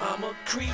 I'm a creep.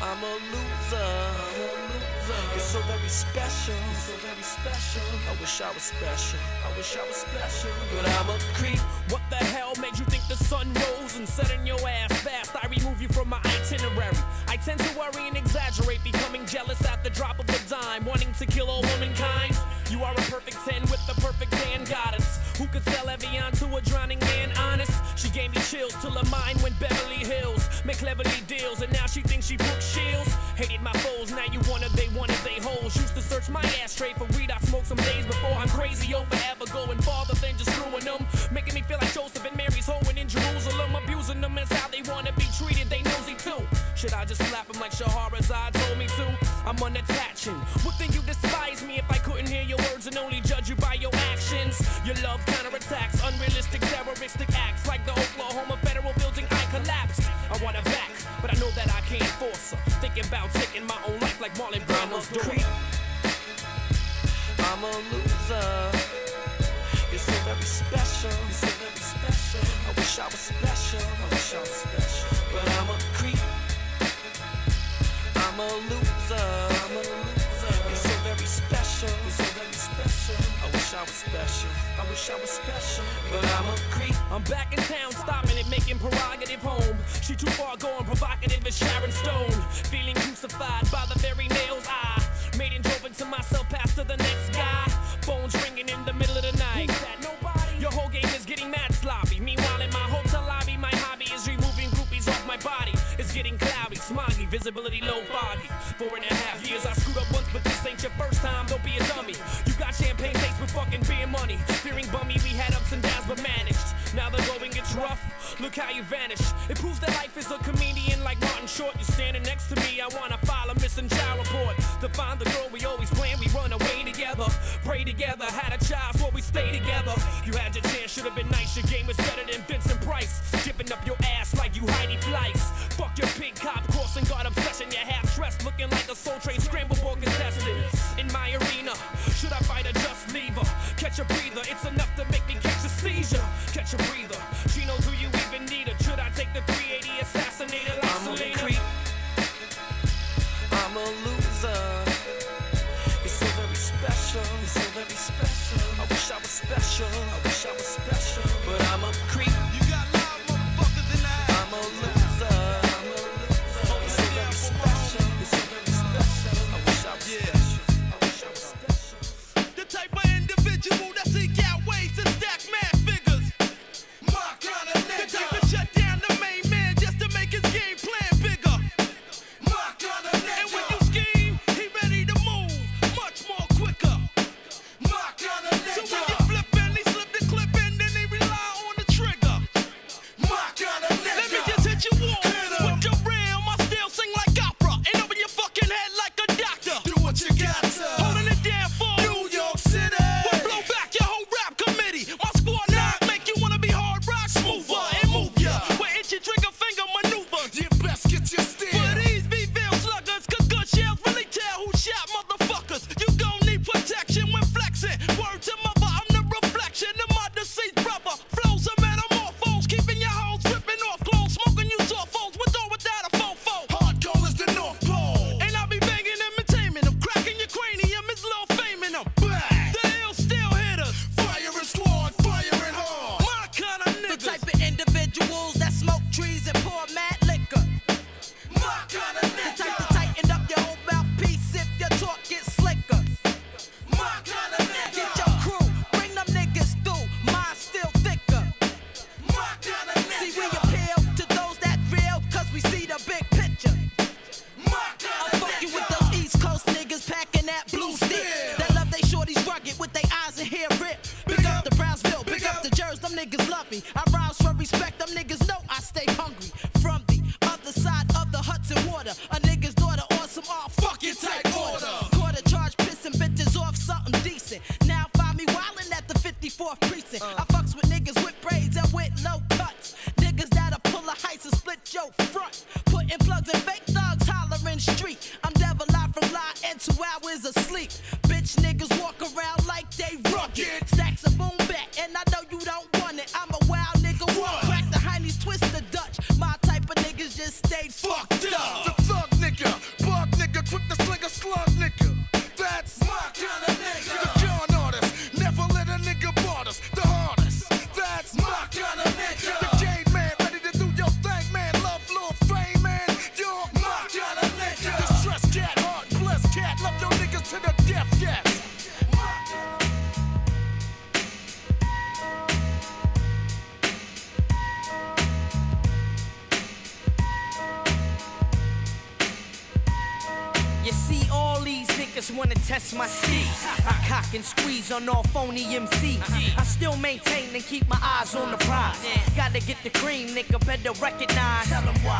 I'm a loser. I'm a loser. You're so very special. You're so very special. I wish I was special. I wish I was special. But I'm a creep. What the hell made you think the sun rose and set in your ass fast? I remove you from my itinerary. I tend to worry and exaggerate, becoming jealous at the drop of a dime, wanting to kill all womankind. You are a perfect 10 with the perfect hand goddess who could sell Evian to a drowning man. Honest, she gave me chills till her mind went Beverly Hills. Make cleverly deals, and now she thinks she Brooke Shields. Hated my foes, now you wanted they wanted they hoes. Used to search my ass ashtray for weed I smoked some days before. I'm crazy over ever going farther than just screwing them. Making me feel like Joseph and Mary's hoeing in Jerusalem. Abusing them is how they wanna be treated, they nosy too. Should I just slap him like Shahrazad told me to? I'm unattaching. Would think you despise me if I couldn't hear your words and only judge you by your actions. Your love counterattacks, unrealistic terroristic acts like the Oklahoma Federal Building I collapsed. I want her back, but I know that I can't force her. Thinking about taking my own life like Marlon Brando's I'm a daughter. creep. I'm a loser. You're so very special. You're so very special. I wish I was special. I wish I was special. I'm a loser. I'm a loser. You're so very special. You're so very special. I wish I was special. I wish I was special. But I'm a creep. I'm back in town, stopping it, making prerogative home. She too far going, provocative as Sharon Stone. Feeling crucified by the very nails I smoggy, low, body. Four and a half years, I screwed up once, but this ain't your first time. Don't be a dummy. You got champagne taste with fucking beer money. Fearing bummy, we had ups and downs, but managed. Now the going gets rough. Look how you vanish. It proves that life is a comedian like Martin Short. You're standing next to me. I wanna file a missing child report to find the girl we always plan. We run away together, pray together, had a child, so we stay together. You had your on all phony MCs. I still maintain and keep my eyes on the prize. Gotta get the cream, nigga, better recognize.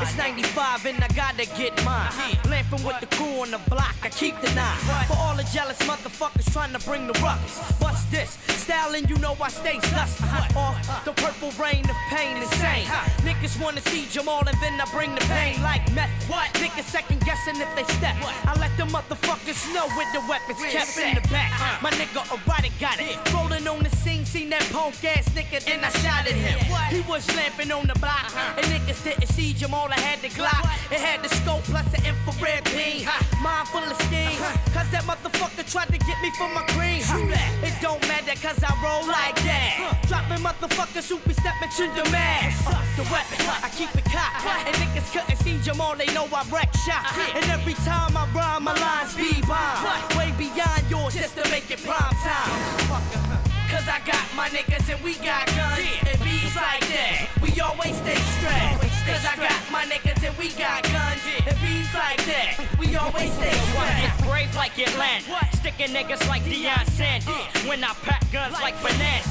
It's 95 and I gotta get mine. Lamping with the crew on the block, I keep the nine. For all the jealous motherfuckers trying to bring the ruckus. Bust this, styling, you know I stay dusty. Off the purple rain of pain, insane. Niggas wanna see Jamal and then I bring the pain like meth. What? Niggas second guessing if they step. I let the motherfuckers know where the weapons kept in the back. My nigga erotic got it. Rolling on the scene, seen that punk ass nigga, then I shot at him. He was lamping on the block, and niggas didn't see Jamal. I had the Glock. It had the scope plus the infrared beam. Mind full of schemes, cause that motherfucker tried to get me for my cream. It don't matter cause I roll like that. Dropping motherfuckers who be stepping to the mask. The weapon, I keep it cocked. And niggas couldn't see Jamal, they know I wreck shot. And every time I rhyme, my lines be bomb. Way beyond yours just to make it prime time. Cause I got my niggas and we got guns. It beats like that. We always stay straight. Cause I got my niggas and we got guns. It beats like that. We always stay strapped. Brave like Atlanta, sticking niggas like Deion Sanders. Uh. When I pack guns like bananas.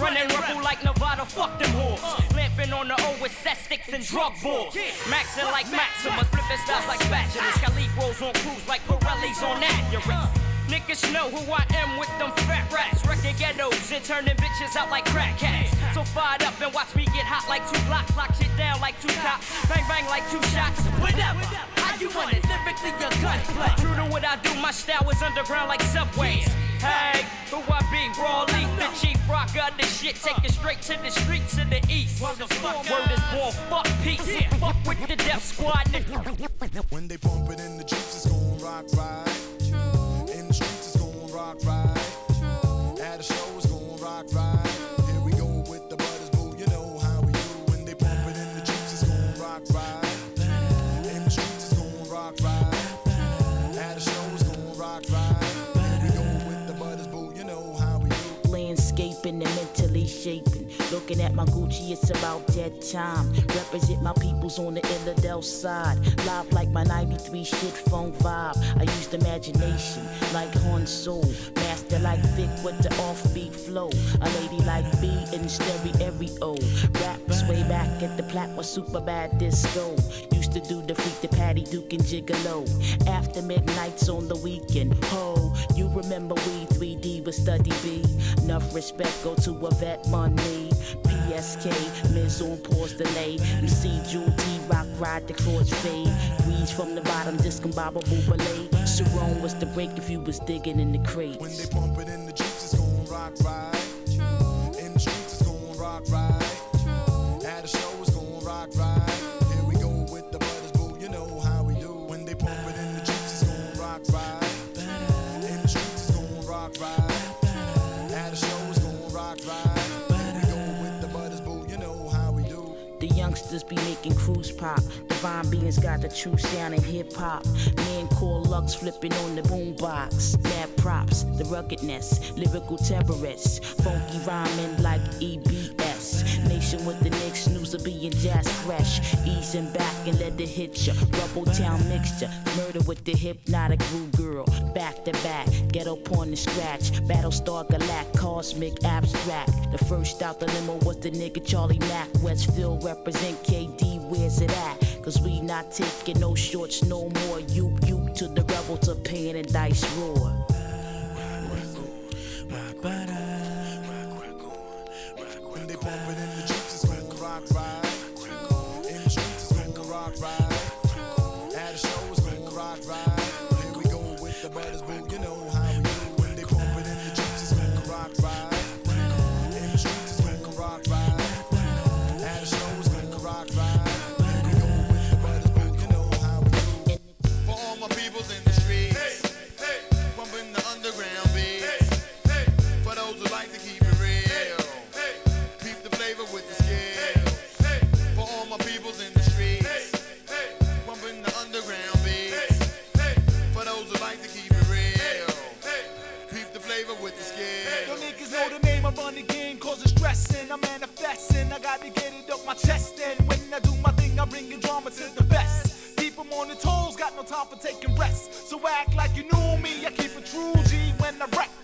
Running rebel like Nevada, fuck them whores. Uh. Lamping on the O with set sticks and drug balls. Maxing like Maximus, flipping styles like spatulas. Khalid rolls on crews like Pirelli's on Acura. Niggas know who I am with them fat rats. Wrecking ghettos and turning bitches out like crack cats. So fired up and watch me get hot like two blocks. Lock shit down like two cops. Bang bang like two shots. Whatever. How you want it? Lyrically, your gunplay. True to what I do, my style is underground like subways. Hey, who I be? Raw Leaf, the chief rocker of the shit. Take it straight to the streets of the east. Word is born, fuck peace. Fuck with the death squad. When they bump it in the juice, it's gon' rock right. Looking at my Gucci, it's about dead time. Represent my peoples on the Illadel side. Live like my 93 shit phone vibe. I used imagination like Horn Soul. Master like Vic with the offbeat flow. A lady like B in stereo. Raps way back at the plat was super bad disco. Used to do the freak, the Patty Duke and Gigolo. After midnights on the weekend. Ho, you remember we 3D with Steady B. Enough respect go to a vet money. PSK, Miz on pause delay. You see Jewel T Rock ride the cross fade. Breeze from the bottom, discombobable ballet. Sharon was the break if you was digging in the When crates. they bump it in the juice, it's rock right. Youngsters be making cruise pop. Divine beings got the true sound in hip hop. Man called Lux flipping on the boombox. Mad props, the ruggedness, lyrical terrorists. Funky rhyming like EBS. Nation with the Knicks, news of being jazz fresh. Easing back and let it hit ya. Rubble town mixture, murder with the hypnotic groove girl. Back to back, ghetto porn and scratch. Battlestar Galact, cosmic abstract. The first out the limo was the nigga Charlie Mack. Westfield represent KD, where's it at? Cause we not taking no shorts no more. You, you to the rebel to pain and dice roar. I gotta get it up my chest. And when I do my thing, I bring the drama to the best. Keep 'em on the toes, got no time for taking rest. So act like you knew me. I keep it true G when I rap.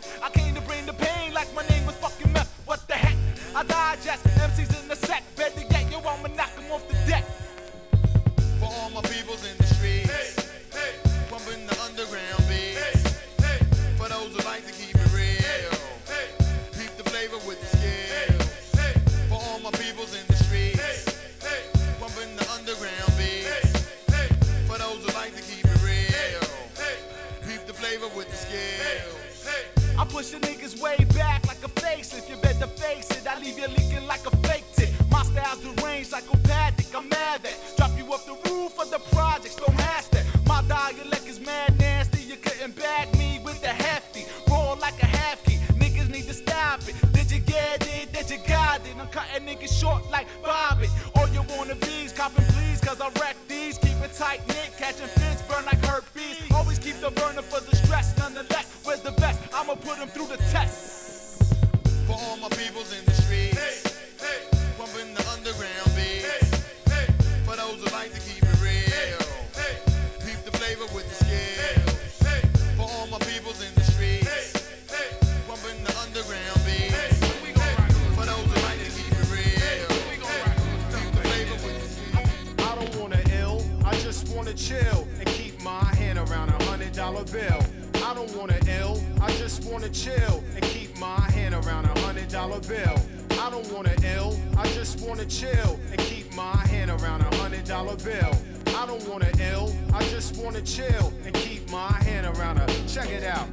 And keep my hand around a hundred dollar bill. I don't wanna ill, I just wanna chill and keep my hand around a check it out.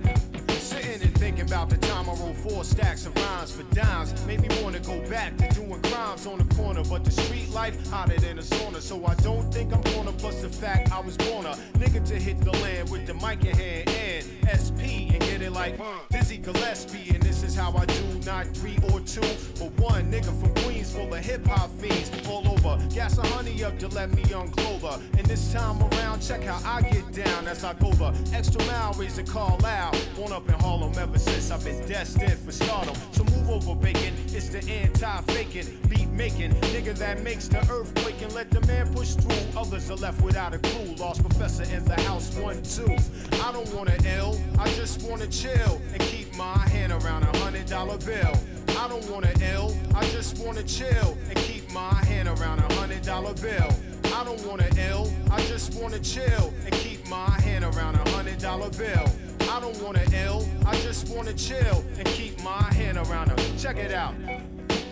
Sitting and thinking about the time I wrote four stacks of rhymes for dimes made me wanna go back to doing crimes on the corner. But the street life hotter than a sauna, so I don't think I'm gonna. Plus the fact I was born a nigga to hit the land with the mic in hand and SP and get it like Dizzy Gillespie. And this is how I do, not three or two, but one nigga from full of hip hop fiends all over. Gas a honey up to let me unclothe her. And this time around, check how I get down as I go the extra mile, raise the call out. Born up in Harlem ever since I've been destined for stardom. So move over, bacon. It's the anti-faking, beat making nigga that makes the earthquake and let the man push through. Others are left without a clue. Lost professor in the house, one, two. I don't wanna ill, I just wanna chill and keep my hand around a hundred dollar bill. I don't wanna ill, I just wanna chill and keep my hand around a hundred dollar bill. I don't wanna ill, I just wanna chill and keep my hand around a hundred dollar bill. I don't wanna ill, I just wanna chill and keep my hand around a. Check it out.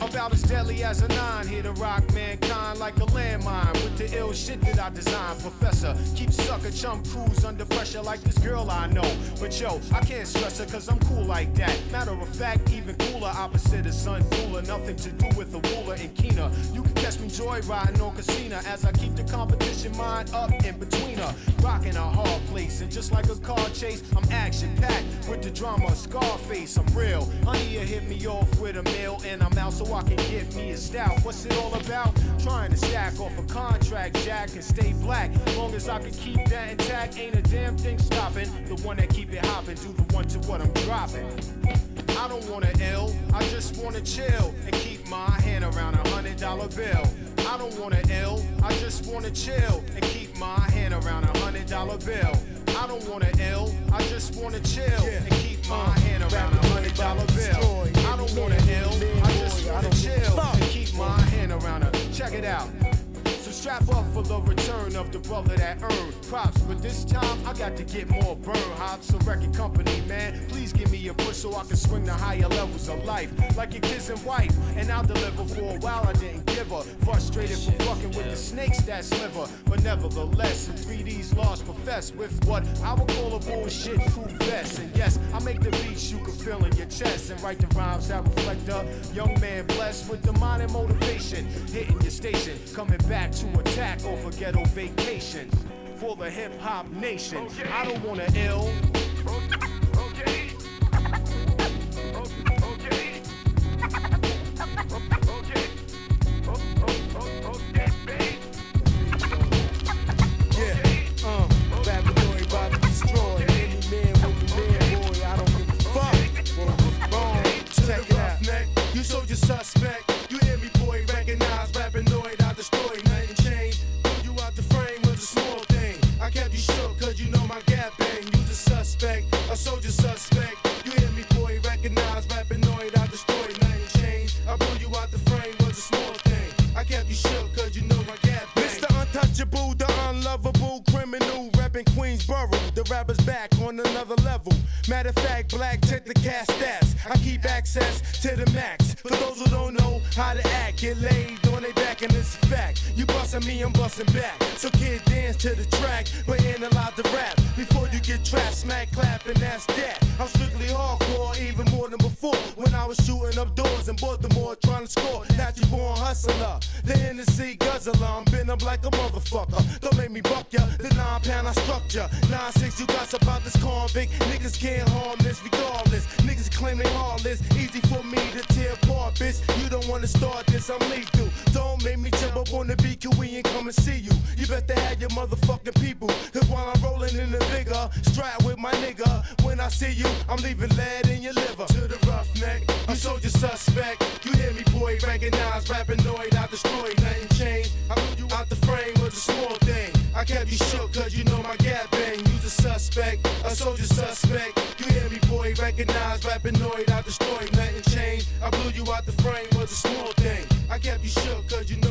About as deadly as a nine, here to rock mankind like a landmine with the ill shit that I designed. Professor, keep sucker chum crews under pressure like this girl I know. But yo, I can't stress her cause I'm cool like that. Matter of fact, even cooler, opposite of sun cooler. Nothing to do with the ruler and keener. You can catch me joyriding on casino as I keep the competition mind up in between her. Rocking a hard place, and just like a car chase, I'm action packed with the drama. Scarface, I'm real. Honey, you hit me off with a meal, and I'm out so I can get me a stout. What's it all about? Trying to stack off a contract, Jack, and stay black. Long as I can keep that intact, ain't a damn thing stopping. The one that keep it hopping, do the one to what I'm dropping. I don't wanna ill, I just wanna chill and keep my hand around a hundred dollar bill. I don't wanna ill, I just wanna chill and keep my hand around a hundred dollar bill. I don't wanna ill, I just wanna chill and keep my hand around a hundred dollar bill. I don't wanna ill, I just wanna chill keep my hand around a. Check it out. Strap up for the return of the brother that earned props. But this time I got to get more burn hops. So record company, man, please give me a push so I can swing the higher levels of life. Like your kids and wife, and I'll deliver for a while. I didn't give her. Frustrated for fucking with the snakes that sliver. But nevertheless, in 3D's lost profess with what I would call a bullshit proof vest. And yes, I make the beats you can feel in your chest and write the rhymes that reflect a young man blessed with the mind and motivation. Hitting your station, coming back to attack off a ghetto vacation. For the hip hop nation, I don't wanna ill. Yeah, uh, Babylon about unlovable criminal, reppin' Queensboro. The rapper's back on another level. Matter of fact, black, check the cast stats. I keep access to the max. For those who don't know how to act, get laid on their back, and it's a fact. You bustin' me, I'm bustin' back. So kid, dance to the track, but analyze the rap. Before you get trapped, smack, clap, and that's that. Up doors in Baltimore, trying to score. Natural born hustler, the Hennessy guzzler. I'm been up like a motherfucker. Don't make me buck ya. The nine pound I struck ya. Nine six, you got about this convict. Niggas can't harm this regardless. Niggas claim they heartless. Easy for me to tear apart, bitch. You don't wanna start this, I'm lethal. Don't make me jump up on the BQE and come and see you. You better have your motherfucking people. Cause while I'm rolling in the vigor, strap with my nigga. When I see you, I'm leaving lead in your liver. To the roughneck, you soldier suspect. You hear me, boy? Recognize, rappinoid, I destroy, nothing changed. I blew you out the frame was a small thing. I kept you shook, cause you know my gap bang. You's a suspect, a soldier suspect. You hear me, boy? Recognize, rappinoid, I destroy, nothing changed. I blew you out the frame was a small thing. I kept you shook, cause you know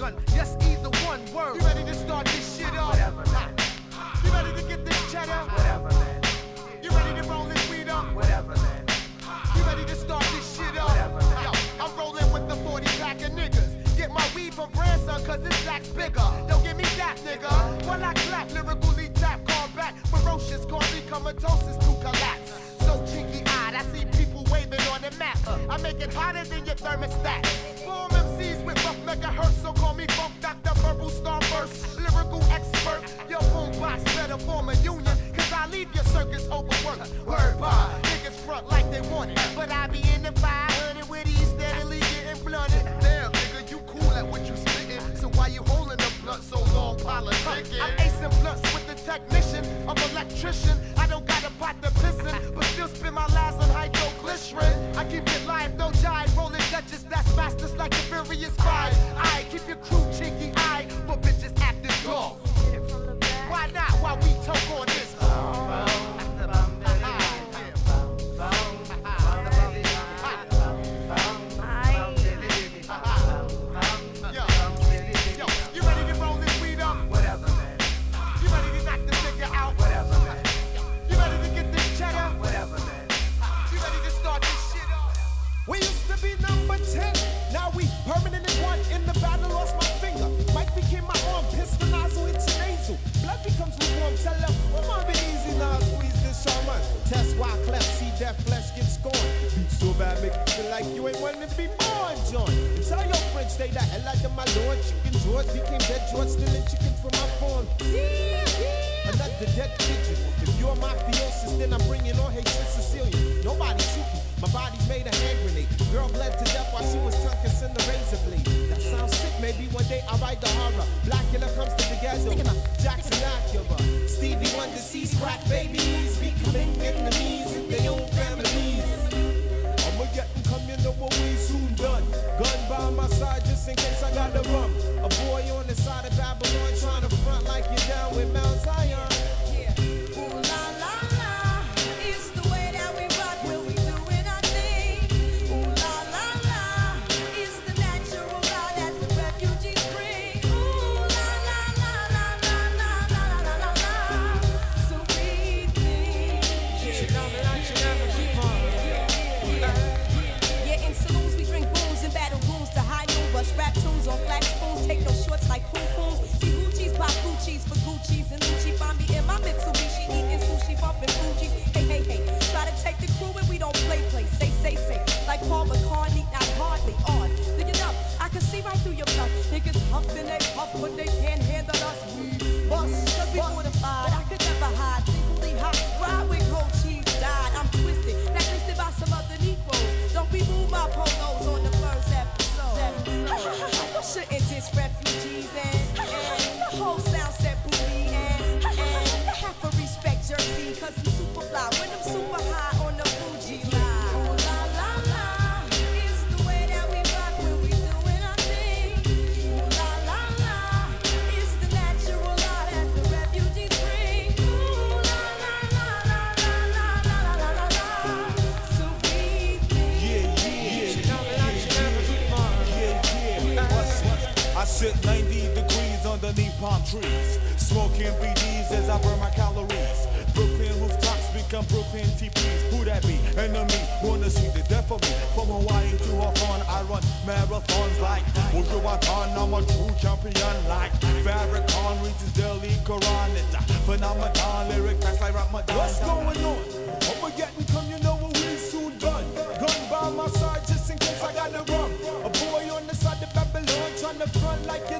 shogun. Yes, either one word. You ready to start this shit up? Whatever, man. You ready to get this cheddar? Whatever, man. You ready to roll this weed up? Whatever, man. You ready to start this shit up? Whatever, man. Yo, I'm rolling with the 40 pack of niggas. Get my weed from grandson, cause this sack's bigger. Don't give me that, nigga. While I clap, lyrically tap, call back. Ferocious, cause me comatosis to collapse. So cheeky eyed, I see people waving on the map. I make it hotter than your thermostat. MCs with rough megahertz, so call me Funk Dr. Purple Starburst. Lyrical expert, your boombox better form a union. Cause I leave your circus overworked. Word by niggas front like they want it. But I be in the 500 with these steadily getting blunted. Damn, nigga, you cool at what you spitting. So why you holding the blunt so long, politicking? I'm acing blunts with the technician. I'm electrician. I don't got a pot to pissin', but still spend my last on I keep it live, no jive. Rolling Duchess, that's masters like the Furious Five. I keep your crew cheeky eye for bitches acting dog. Blood becomes lukewarm. Tell them, oh, my be easy now. Squeeze this shaman. Test why cleft. See that flesh get scorned. Beat so bad, make you feel like you ain't wanting to be born, John. Tell your friends, stay the hell out of my lord. Chicken George became dead George, stealing chicken from my farm. Another dead pigeon. If you're my theosis, then I'm bringing on Haitian Sicilian. Nobody shoot me. My body's made a hand grenade. Girl bled to death while she was tongue kissing the razor blade. That sounds sick. Maybe one day I'll write the horror. Black Blackula comes to the ghetto. Jackson Acura. Stevie Wonder sees crack babies becoming enemies in their own families. I'ma get them know what we soon done. Gun by my side just in case I got the rum. A boy on the side of Babylon trying to front like you're down with Mount Zion. Huffin' they puff marathons like Wuju Watan. I'm a true champion like Farrakhan reads his daily Quran. It's a phenomenon. Lyric facts like Ramadan. What's going on? I'ma get and come, you know what we soon done. Gun by my side just in case I got to run. A boy on the side of Babylon trying to front like you're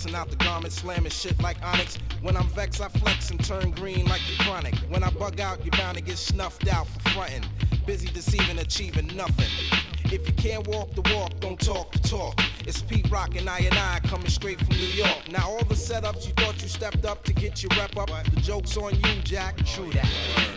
Busting out the garment, slamming shit like Onyx. When I'm vexed, I flex and turn green like the chronic. When I bug out, you're bound to get snuffed out for frontin'. Busy deceiving, achieving nothing. If you can't walk the walk, don't talk the talk. It's Pete Rock and I and I coming straight from New York. Now all the setups you thought you stepped up to get your rep up, the joke's on you, Jack. Oh, True that.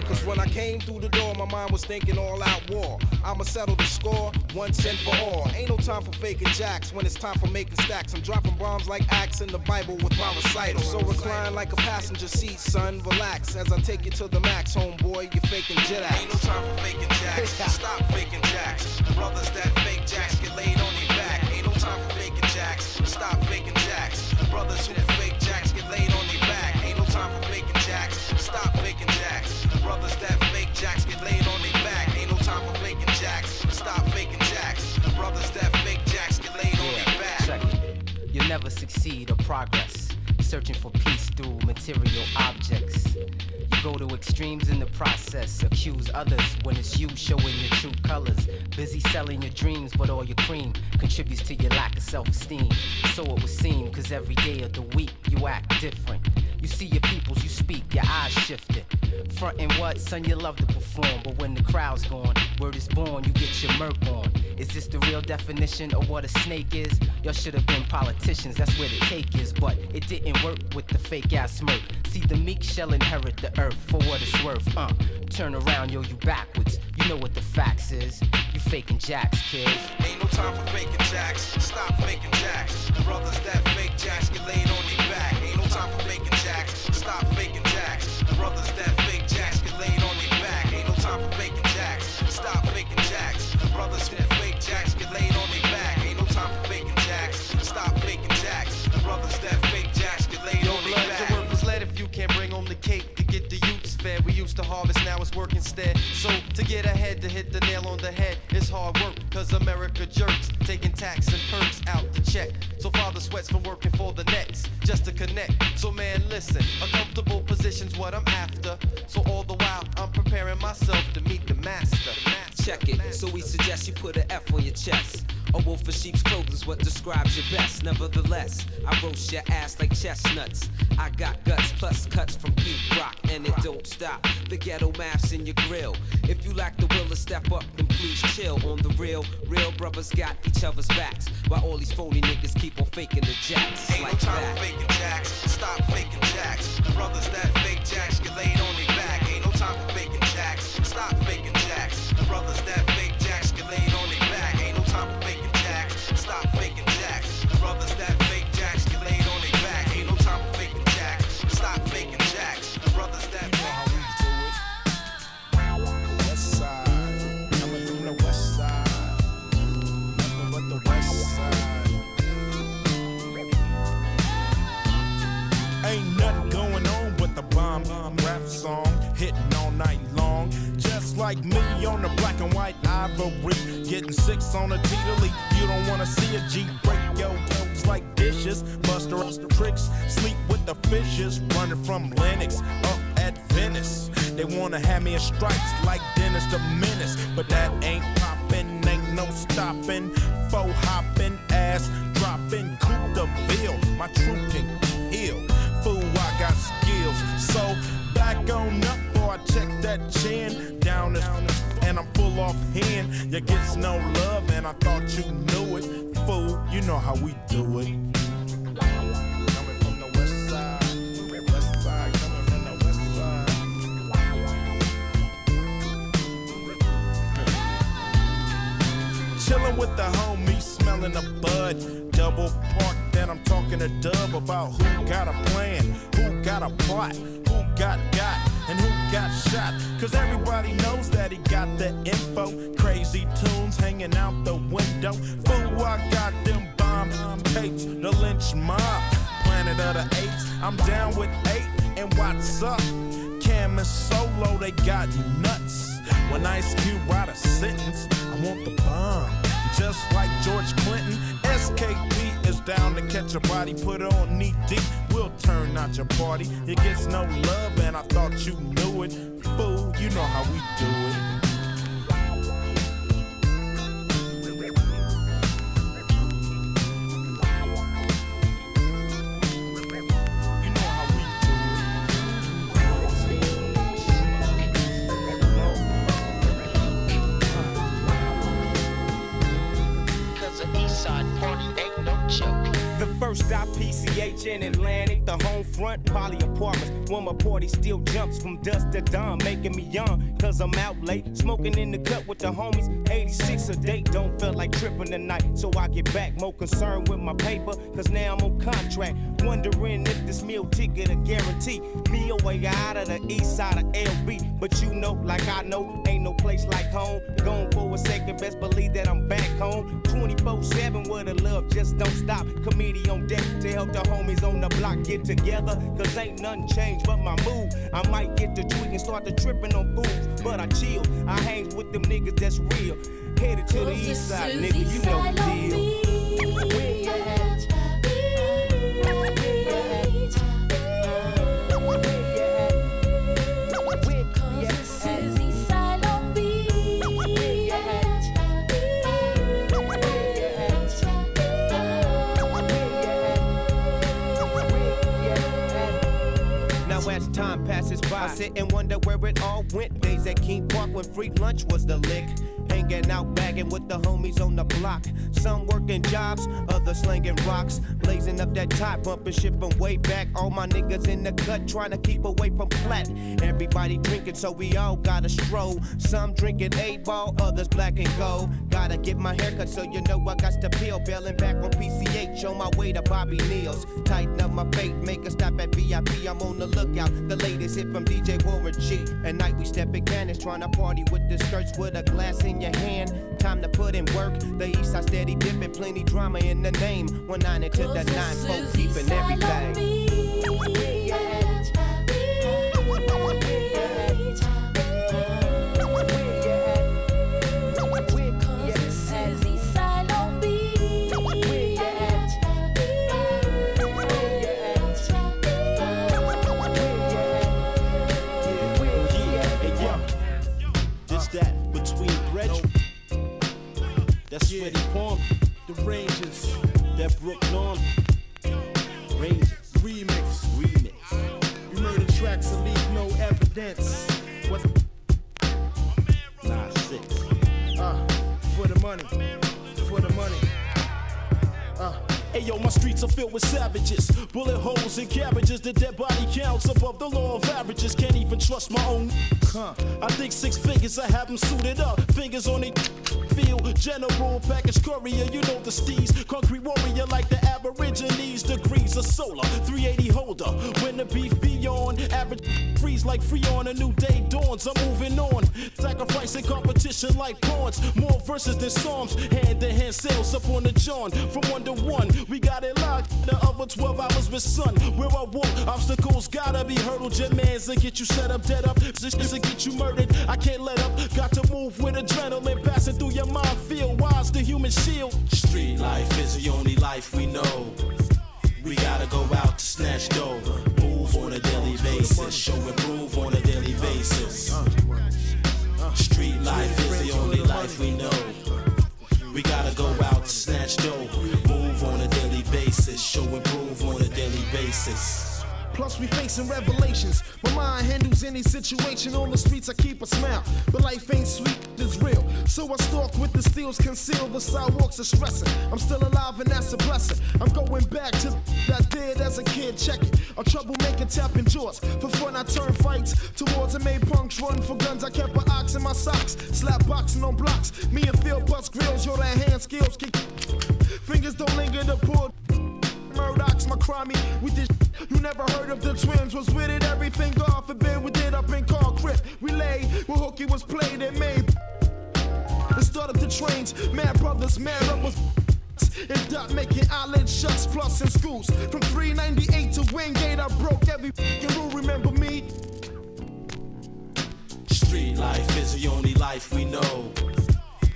Cause when I came through the door, my mind was thinking all out war. I'ma settle the score once and for all. Ain't no time for faking jacks when it's time for making stacks. I'm dropping bombs like acts in the Bible with my recital. So recline like a passenger seat, son. Relax as I take you to the max, homeboy. You're faking jet acts. Ain't no time for faking jacks. Stop faking jacks. Brothers that fake jacks get laid on their back. Ain't no time for faking jacks. Stop faking jacks. Brothers who fake jacks get laid on their back. Ain't no time for faking jacks. Stop faking jacks. Brothers that fake jacks get laid on their back. Ain't no time for faking jacks. Stop faking jacks. Brothers that fake jacks get laid on their back. Check it. You'll never succeed or progress. Searching for peace through material objects. Go to extremes in the process. Accuse others when it's you showing your true colors. Busy selling your dreams, but all your cream contributes to your lack of self esteem. So it would seem, cause every day of the week you act different. You see your peoples, you speak, your eyes shifting. Frontin' what, son, you love to perform. But when the crowd's gone, word is born, you get your murk on. Is this the real definition of what a snake is? Y'all should have been politicians, that's where the cake is. But it didn't work with the fake ass smirk. See, the meek shall inherit the earth for what it's worth. Uh, turn around, yo, you backwards. You know what the facts is. You faking jacks, kid. Ain't no time for faking jacks. Stop faking jacks. Brothers that fake jacks get laid on their back. Ain't no time for faking the head, it's hard work, cause America jerks, taking tax and perks out the check. So father sweats from working for the next, just to connect. So man, listen, a comfortable position's what I'm after. So all the while, I'm preparing myself to meet the master. Check it. So we suggest you put an F on your chest. A wolf in sheep's clothing's what describes your best. Nevertheless, I roast your ass like chestnuts. I got guts plus cuts from Pete Rock, and it don't stop. The ghetto maths in your grill. If you lack the will to step up, then please chill. On the real, real brothers got each other's backs. While all these phony niggas keep on faking the jacks. Ain't like no time that. for faking jacks. Stop faking jacks. Brothers that fake jacks get laid on their Like me on the black and white ivory, getting six on a T-Lee. You don't wanna see a G break your toes like dishes, buster up tricks, sleep with the fishes, running from Lennox up at Venice. They wanna have me in stripes like Dennis the Menace, but that ain't poppin', ain't no stopping. Faux hopping, ass dropping, Coupe de Ville. My troop can heal. Fool, I got skills. So back on up, boy, check that chin down this, and I'm full off hand. You gets no love, and I thought you knew it. Fool, you know how we do it. Chillin' with the homies, smelling the bud. Double park, then I'm talking to Dub about who got a plan, who got a plot, who got got, and who got shot. Cause everybody knows that he got the info. Crazy tunes hanging out the window. Fool, I got them bomb tapes, the Lench Mob. Planet of the apes, I'm down with eight, and what's up? Cam and Solo, they got nuts. When Ice Cube write a sentence, I want the bomb. Just like George Clinton, SKP is down to catch a body, put it on knee deep. We'll turn out your party. It gets no love, and I thought you knew it. Fool, you know how we do it. First stop PCH in Atlantic, the home front, poly apartments. When my party still jumps from dusk to dawn, making me young. Cause I'm out late, smoking in the cut with the homies. 86 a date, don't feel like tripping tonight. So I get back, more concerned with my paper. Cause now I'm on contract. Wondering if this meal ticket a guarantee. Me away out of the east side of LB. But you know, like I know, ain't no place like home. Going for a second, best believe that I'm back home. 24 7 where a love just don't stop. Committee on deck to help the homies on the block get together. Cause ain't nothing changed but my mood. I might get to tweak and start to tripping on fools. But I chill, I hang with them niggas that's real. Headed to the east side, nigga, you know the deal. Sit and wonder where it all went. Days at King Park when free lunch was the lick. Hanging out, bagging with the homies on the block. Some working jobs, others slinging rocks. Blazing up that top, bumping shit from way back. All my niggas in the cut, trying to keep away from flat. Everybody drinking, so we all gotta stroll. Some drinking eight ball, others black and gold. Gotta get my haircut, so you know I got to peel. Bailing back on PCH, on my way to Bobby Neal's. Tighten up my fate, make a stop at VIP. I'm on the lookout. The latest hit from DJ Warren G. At night we step in cannons, trying to party with the skirts with a glass in your hand. Time to put in work. The east side steady dipping, plenty drama in the name. One nine into the nine, folk keeping everything. This filled with savages. Bullet holes and cabbages. The dead body counts above the law of averages. Can't even trust my own. Huh. I think six figures, I have them suited up. Fingers on it. Feel general package courier, you know the steez. Concrete warrior like the aborigines. Degrees of solar, 380 holder. When the beef be on, average freeze like free on a new day dawns. I'm moving on. Sacrificing competition like pawns. More verses than psalms. Hand to hand sales up on the John. From one to one, we got it locked. The other 12 hours with sun. Where I walk, obstacles gotta be hurdled. Your mans and get you set up, dead up. Positions to get you murdered. I can't let up. Got to move with adrenaline passing through your mind. Feel wise, the human shield. Street life is the only life we know. We gotta go out to snatch dough on a daily basis. Show improve on a daily basis. Street life is the only life we know. We gotta go out to snatch dough. Move on a daily basis. Show improve on a daily basis. Plus, we facing revelations. My mind handles any situation on the streets. I keep a smile, but life ain't sweet. It's real. So I stalk with the steels concealed. The sidewalks are stressing. I'm still alive, and that's a blessing. I'm going back to that did as a kid. Check it. A troublemaker tapping jaws. For fun, I turn fights towards and made punks run for guns. I kept an ox in my socks. Slap boxing on blocks. Me and Phil bust grills. Yo, that hand skills. Kick. Fingers don't linger the pull. Murdoch's my crummy. We did you never heard of the twins. Was with it, everything God forbid. We did up in car crib. Relay where hooky was played and made. The start of the trains, mad brothers, mad rubbers. And dot making eyelid shuts plus in schools. From 398 to Wingate, I broke every rule. Remember me? Street life is the only life we know.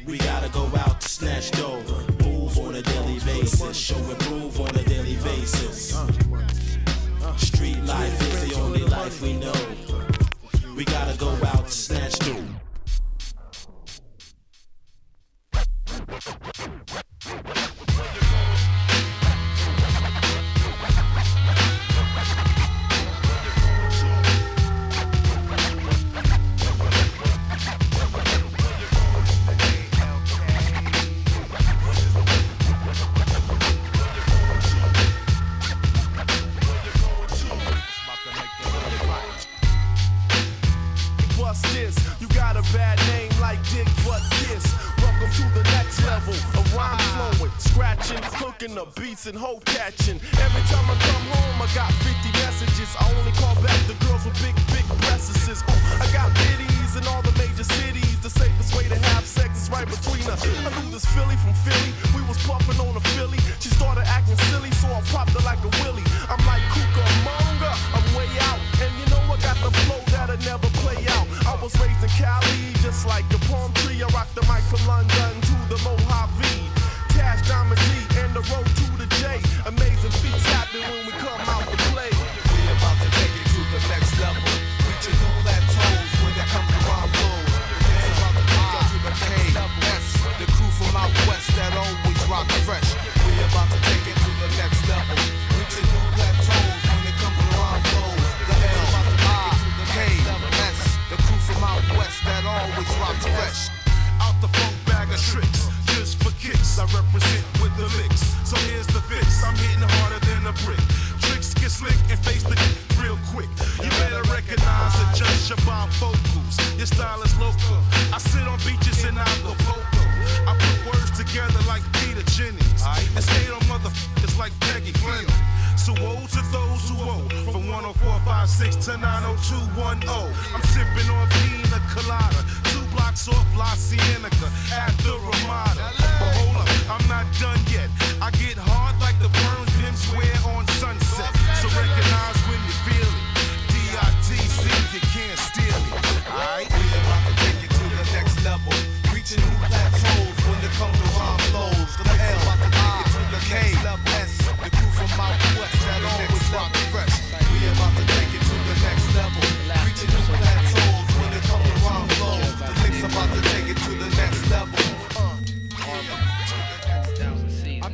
We gotta go out to snatch dough. Move on a daily basis. Show and prove on a daily basis. Street life is the only life we know. We gotta go out to snatch I knew this Philly from Philly. We was puffing on a Philly. She started acting silly, so I popped her like a willy. I'm like Cucamonga, I'm way out. And you know I got the flow that'll never play out. I was raised in Cali, just like the palm tree. I rocked the mic from London to the Mojave. Of tricks, just for kicks. I represent with the licks. So here's the fix. I'm hitting harder than a brick. Tricks get slick and face the real quick. You better recognize and judge your bifocals. Your style is local. I sit on beaches and I in Acapulco. I put words together like Peter Jennings. And stay on motherfuckers like Peggy Fleming. So woe to those who owe from 10456 to 90210. I'm sipping on pina colada, off La Cienega at the Ramada. But hold up, I'm not done yet. I get hard like the burns pimps wear on sunset. So recognize when you feel it. D-I-T-C, you can't steal it. Alright? We about to take it to the next level. Reaching new plateaus when it comes to rhyme flows. The L, I, the K, S, the crew from out west that always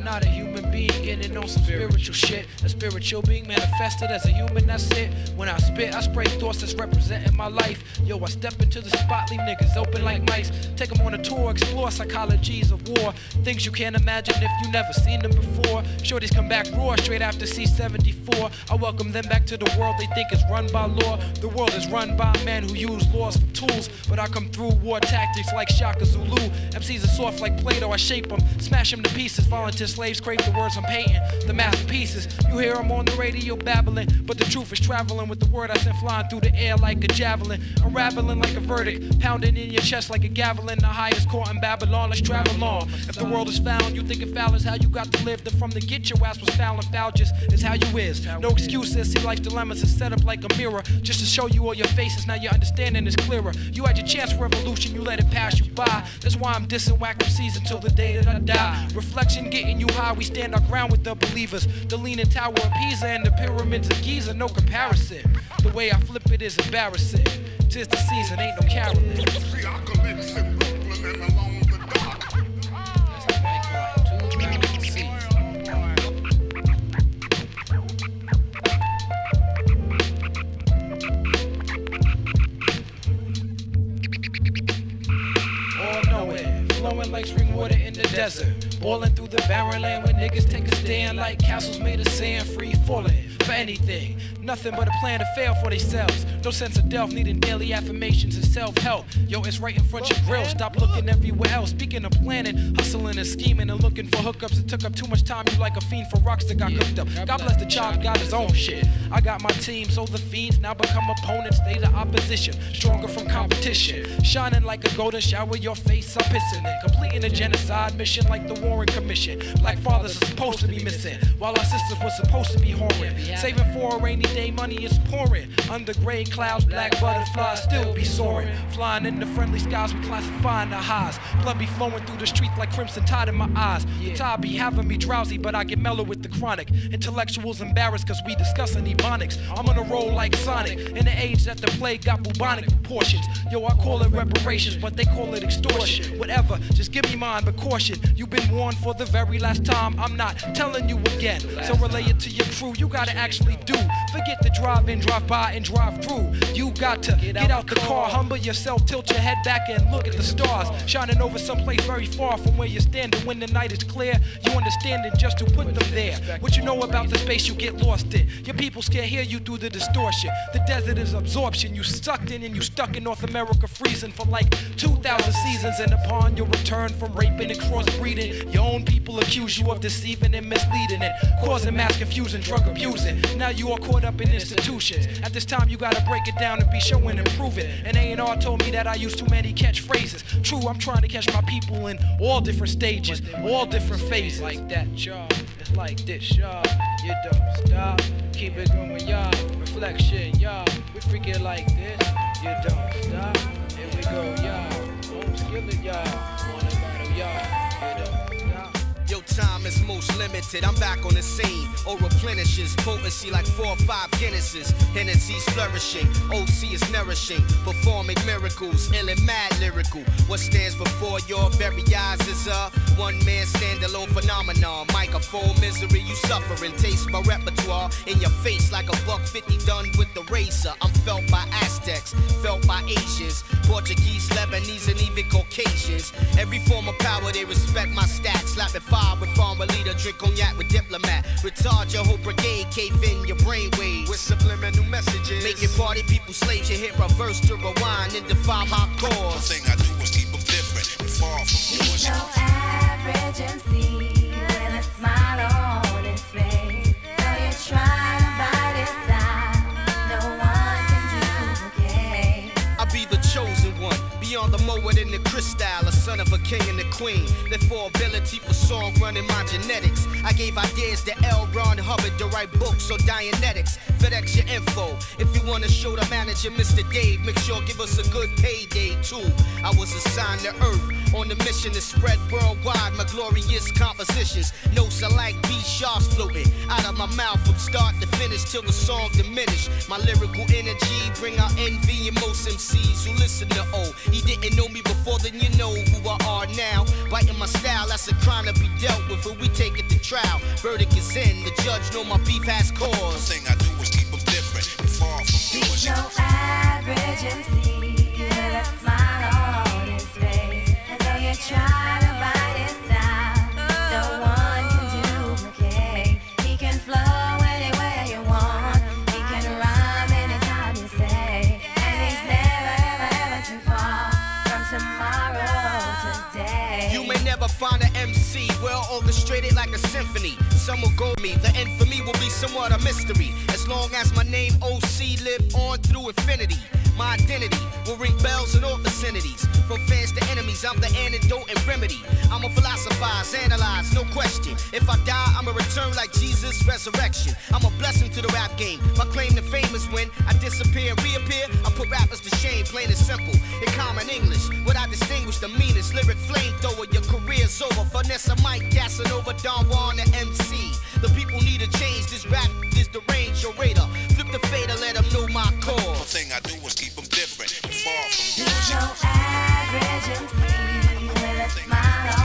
not a human being getting on some spiritual shit. A spiritual being manifested as a human, that's it. When I spit, I spray thoughts that's representing my life. Yo, I step into the spot, leave niggas open like mice. Take them on a tour, explore psychologies of war. Things you can't imagine if you never seen them before. Shorties come back raw straight after C74. I welcome them back to the world they think is run by law. The world is run by men who use laws for tools. But I come through war tactics like Shaka Zulu. MCs are soft like Play-Doh, I shape them, smash them to pieces. Volunteer slaves crave the words I'm painting, the masterpieces. You hear them on the radio babbling, but the truth is traveling with the word I sent flying through the air like a javelin. Unraveling like a verdict, pounding in your chest like a gavelin. The highest court in Babylon, let's travel on. If the world is found, you thinking foul is how you got to live. Then from the get your ass was foul and foul just is how you is. No excuses, see life's dilemmas is set up like a mirror just to show you all your faces. Now your understanding is clearer. You had your chance for revolution, you let it pass you by. That's why I'm dissing whack MCs until the day that I die. Reflection getting you high, we stand our ground with the believers. The leaning tower of Pisa and the pyramids of Giza, no comparison. The way I flip it is embarrassing. Tis the season, ain't no caroling. Like spring water in the desert. Boiling through the barren land where niggas take a stand like castles made of sand, free falling for anything. Nothing but a plan to fail for themselves. No sense of death, needing daily affirmations and self help. Yo, it's right in front of your grill. Stop looking everywhere else. Speaking of planning, hustling and scheming and looking for hookups. It took up too much time. You like a fiend for rocks that got cooked up. God bless the child, got his own shit. I got my team, so the fiends now become opponents. They the opposition, stronger from competition. Shining like a golden shower, your face I'm pissing in. Completing a genocide mission like the Warren Commission. Black fathers are supposed to be missing, while our sisters were supposed to be whoring. Saving for a rainy day, money is pouring. Under gray clouds, black butterflies still be soaring. Flying in the friendly skies, we classifying the highs. Blood be flowing through the streets like crimson tide in my eyes. The tide be having me drowsy, but I get mellow with the chronic. Intellectuals embarrassed cause we discussing ebonics. I'm on a roll like Sonic. In the age that the plague got bubonic proportions. Yo, I call it reparations, but they call it extortion. Whatever, just give me mine, but caution. You've been warned for the very last time. I'm not telling you again. So relay it to your crew. You gotta actually do. Forget the drive in, drive by, and drive through. You got to get out the car, humble yourself, tilt your head back, and look at the stars shining over someplace very far from where you're standing. When the night is clear, you understand it just to put them there. What you know about the space you get lost in. Your people can't hear you through the distortion. The desert is absorption. You sucked in and you stuck in North America, freezing for like 2,000 seasons. And upon your return from raping and crossbreeding, your own people accuse you of deceiving and misleading and causing mass confusion, drug abusing. Now you are caught up in institutions. At this time, you gotta break it down and be showing and prove it. And A&R told me that I use too many catchphrases. True, I'm trying to catch my people in all different stages, all different phases. Like that, y'all. It's like this, y'all. You don't stop. Keep it going, y'all. Reflection, y'all. We freak it like this. You don't stop. Here we go, y'all. Home skillet, y'all. Wanna battle, y'all. Time is most limited. I'm back on the scene. Or replenishes potency like four or five Guinnesses. Hennessy's flourishing. OC is nourishing. Performing miracles. Ill and mad lyrical. What stands before your very eyes is a one man standalone phenomenon. Microphone misery you suffering. Taste my repertoire in your face like a buck 50 done with the razor. I'm felt by Aztecs, felt by Asians, Portuguese, Lebanese, and even Caucasians. Every form of power, they respect my stats. Slapping fire with farmer leader, drink cognac with diplomat. Retard your whole brigade, cave in your brainwaves. With subliminal messages. Making party people slaves, you hit reverse to rewind and defy my cause. The thing I do is keep them different and far from He's so average and see with a smile on his face. Though you try to bite his side, no one can duplicate. I be the chosen one, beyond the Moët and the Cristal, a son of a king and a queen. Therefore, ability for song running my genetics. I gave ideas to L. Ron Hubbard to write books on Dianetics. FedEx your info. If you wanna show the manager, Mr. Dave, make sure give us a good payday too. I was assigned to Earth on the mission to spread worldwide my glorious compositions. Notes are like B sharps floating out of my mouth from start to finish till the song diminish. My lyrical energy bring out envy in most MCs who listen to O. He didn't know me before, then you know who I are now. Biting my style, that's a crime to be dealt with, but we take it to trial. Verdict is in, the judge know my beef has cause. The thing I do is keep them different and far from He's no average MC with a smile try Orchestrated like a symphony. Some will go me, the infamy will be somewhat a mystery. As long as my name OC live on through infinity. My identity will ring bells in all vicinities. From fans to enemies, I'm the antidote and remedy. I'ma philosophize, analyze, no question. If I die, I'ma return like Jesus' resurrection. I'm a blessing to the rap game. My claim to fame is when I disappear and reappear. I put rappers to shame, plain and simple. In common English, what I distinguish the meanest. Lyric flamethrower, your career's over. Vanessa Mike, Casanova, Don Juan, the MC. The people need a change. This rap is the range orator. Flip the fader, let them know my The cause. thing I do is keep them different and far from He's no average MC with a smile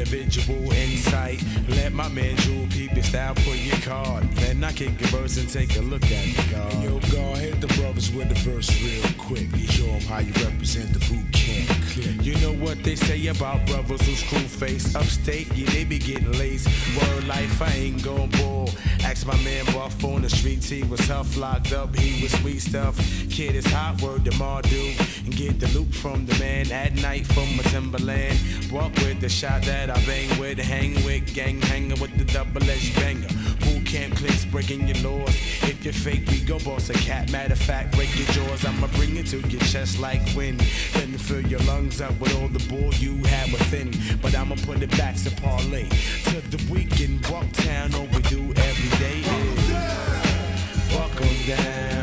individual insight. Let my man Jewel peep it. style for your card. Then I kick your verse and take a look at it, God. Yo, go hit the brothers with the verse real quick. You show them how you represent the boot camp. You know what they say about brothers who screw face upstate? Yeah, they be getting laced. Word life, I ain't gon' bull. Ask my man Buff on the streets, he was tough, locked up, he was sweet stuff. Kid is hot, word to Ma do. And get the loot from the man at night from a Timberland. Walk with the shot that that I bang with, hang with, gang hanger with the double edged banger. Who can't click, breaking your laws. If you're fake, we go boss a cat. Matter of fact, break your jaws. I'ma bring it to your chest like wind. Then fill your lungs up with all the bull you have within. But I'ma put it back to parlay. To the weekend, Bucktown, all we do every day is buckle down.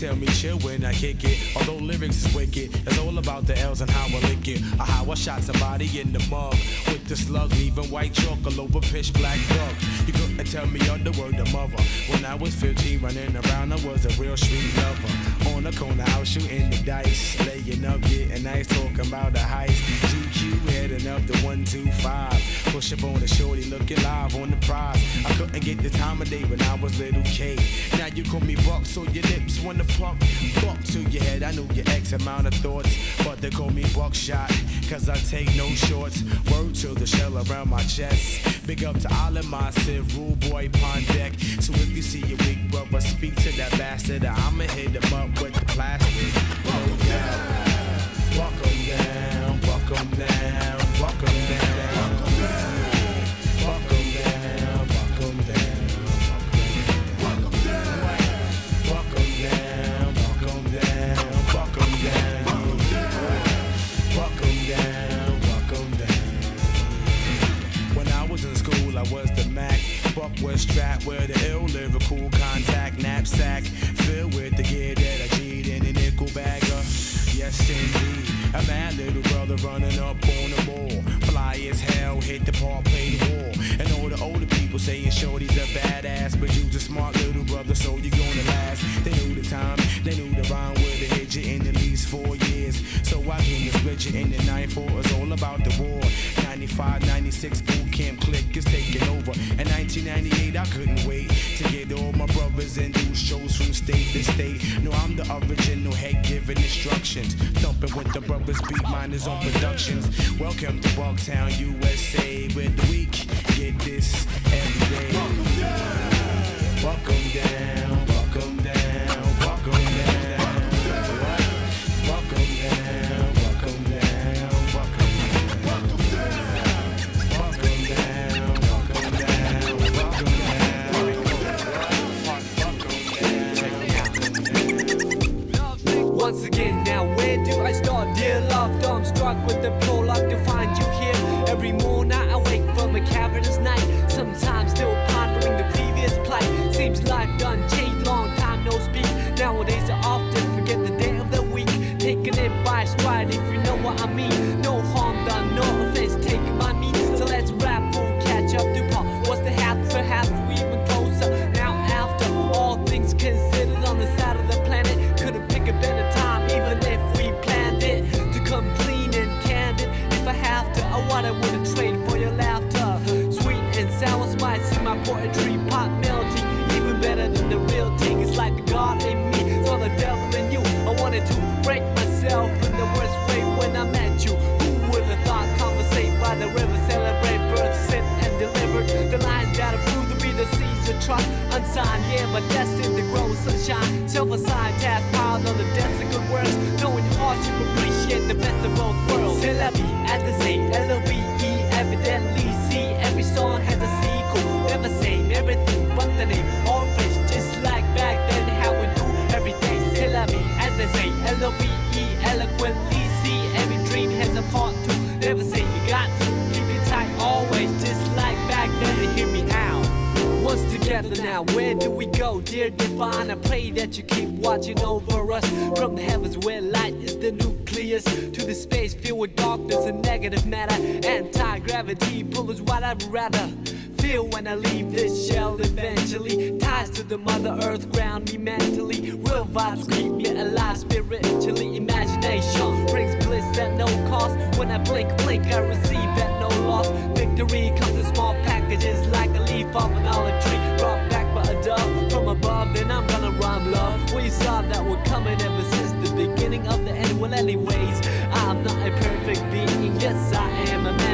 tell me chill when I kick it. Although lyrics is wicked, it's all about the L's and how I lick it. Or how I shot somebody in the mug with the slug, leaving white chalk all over pitch black duck. You couldn't tell me on the mother. When I was 15 running around, I was a real street lover. On the corner, I was shooting the dice, laying up, getting nice, talking about the heist. 125. Push up on the shorty, looking live on the prize. I couldn't get the time of day when I was little K. Now you call me Buck, so your lips wanna fuck. Buck to your head, I know your X amount of thoughts. But they call me Buckshot, cause I take no shorts. Word to the shell around my chest. Big up to all of my Civ, rule boy, pond deck. So if you see a weak brother, speak to that bastard. I'ma hit him up with the plastic. Yeah. Walk 'em down, 'em down, 'em down. Was strapped with the ill lyrical contact knapsack filled with the gear that I need in a nickel bagger. Yes, indeed. A mad little brother running up on the mall. Fly as hell, hit the park, play the wall. And all the older people saying Shorty's a badass. But you's a smart little brother, so you're gonna last. They knew the time, they knew the rhyme would have hit you in at least four years. So I came to split you in the 9-4. It's all about the war. 95, 96 boot camp click is taking over. In 1998, I couldn't wait to get all my brothers and do shows from state to state. No, I'm the original head giving instructions. Thumping with the brothers, Beatminerz on productions. Welcome to Bucktown, USA, where the week get this every day. Welcome down, welcome Us what I'd rather feel when I leave this shell eventually. Ties to the mother earth ground me mentally. Real vibes keep me alive spiritually. Imagination brings bliss at no cost. When I blink, blink, I receive at no loss. Victory comes in small packages like a leaf off an olive tree. Brought back by a dove from above, then I'm gonna rhyme love. We saw that we're coming ever since the beginning of the end. Well, anyways, I'm not a perfect being. Yes, I am a man.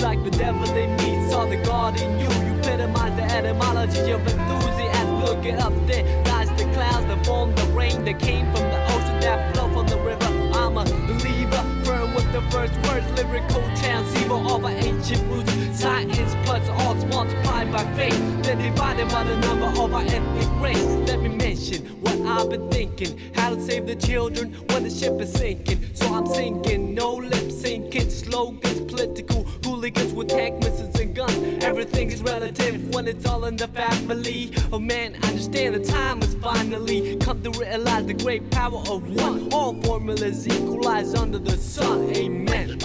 Like the devil they meet saw the God in you. You epitomize the etymology of enthusiasm. Look it up there. Lies the clouds that form the rain that came from the ocean that flow from the river. I'm a believer, firm with the first words, lyrical transceiver of our ancient roots. Science plus arts multiplied by faith, then divided by the number of our ethnic race. Let me mention what I've been thinking, how to save the children when the ship is sinking. So I'm singing, no lip syncing, slogans, political hooligans with tank missiles and guns. Everything is relative when it's all in the family. Oh man, I understand the time has finally come to realize the great power of one. All formulas equalize under the sun. Amen.